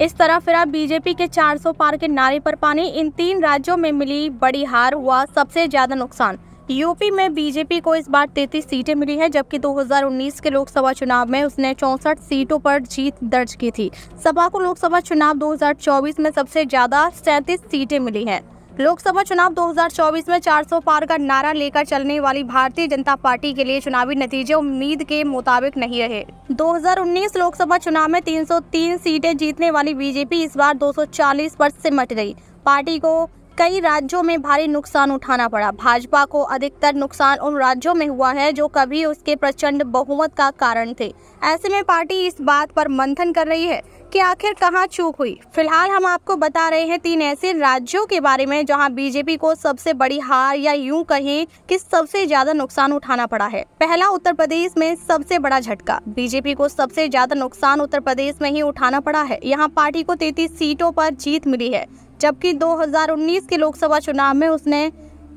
इस तरह फिर आप बीजेपी के 400 पार के नारे पर पानी, इन तीन राज्यों में मिली बड़ी हार हुआ सबसे ज़्यादा नुकसान। यूपी में बीजेपी को इस बार 33 सीटें मिली हैं, जबकि 2019 के लोकसभा चुनाव में उसने चौसठ सीटों पर जीत दर्ज की थी। सपा को लोकसभा चुनाव 2024 में सबसे ज़्यादा सैंतीस सीटें मिली हैं। लोकसभा चुनाव 2024 में 400 पार का नारा लेकर चलने वाली भारतीय जनता पार्टी के लिए चुनावी नतीजे उम्मीद के मुताबिक नहीं रहे। 2019 लोकसभा चुनाव में 303 सीटें जीतने वाली बीजेपी इस बार 240 पर सिमट गई। पार्टी को कई राज्यों में भारी नुकसान उठाना पड़ा। भाजपा को अधिकतर नुकसान उन राज्यों में हुआ है जो कभी उसके प्रचंड बहुमत का कारण थे। ऐसे में पार्टी इस बात पर मंथन कर रही है कि आखिर कहाँ चूक हुई? फ़िलहाल हम आपको बता रहे हैं तीन ऐसे राज्यों के बारे में जहाँ बीजेपी को सबसे बड़ी हार या यूँ कहें कि सबसे ज़्यादा नुकसान उठाना पड़ा है। पहला उत्तर प्रदेश में सबसे बड़ा झटका। बीजेपी को सबसे ज़्यादा नुकसान उत्तर प्रदेश में ही उठाना पड़ा है। यहाँ पार्टी को तैतीस सीटों पर जीत मिली है, जबकि 2019 के लोकसभा चुनाव में उसने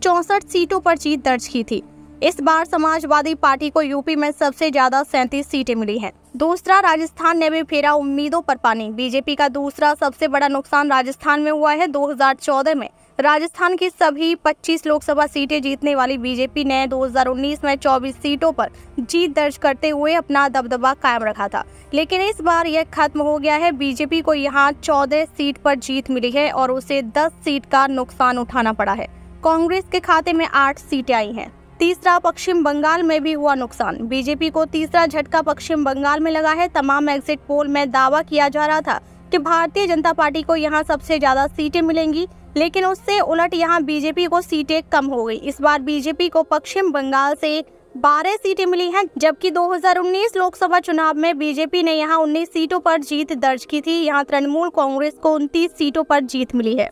चौसठ सीटों पर जीत दर्ज की थी। इस बार समाजवादी पार्टी को यूपी में सबसे ज़्यादा सैंतीस सीटें मिली हैं। दूसरा राजस्थान ने भी फेरा उम्मीदों पर पानी। बीजेपी का दूसरा सबसे बड़ा नुकसान राजस्थान में हुआ है। 2014 में राजस्थान की सभी 25 लोकसभा सीटें जीतने वाली बीजेपी ने 2019 में 24 सीटों पर जीत दर्ज करते हुए अपना दबदबा कायम रखा था। लेकिन इस बार यह खत्म हो गया है। बीजेपी को यहाँ 14 सीट पर जीत मिली है और उसे 10 सीट का नुकसान उठाना पड़ा है। कांग्रेस के खाते में आठ सीटें आई हैं। तीसरा पश्चिम बंगाल में भी हुआ नुकसान। बीजेपी को तीसरा झटका पश्चिम बंगाल में लगा है। तमाम एग्जिट पोल में दावा किया जा रहा था कि भारतीय जनता पार्टी को यहाँ सबसे ज़्यादा सीटें मिलेंगी, लेकिन उससे उलट यहाँ बीजेपी को सीटें कम हो गई। इस बार बीजेपी को पश्चिम बंगाल से 12 सीटें मिली हैं, जबकि 2019 लोकसभा चुनाव में बीजेपी ने यहाँ 19 सीटों पर जीत दर्ज की थी। यहाँ तृणमूल कांग्रेस को 29 सीटों पर जीत मिली है।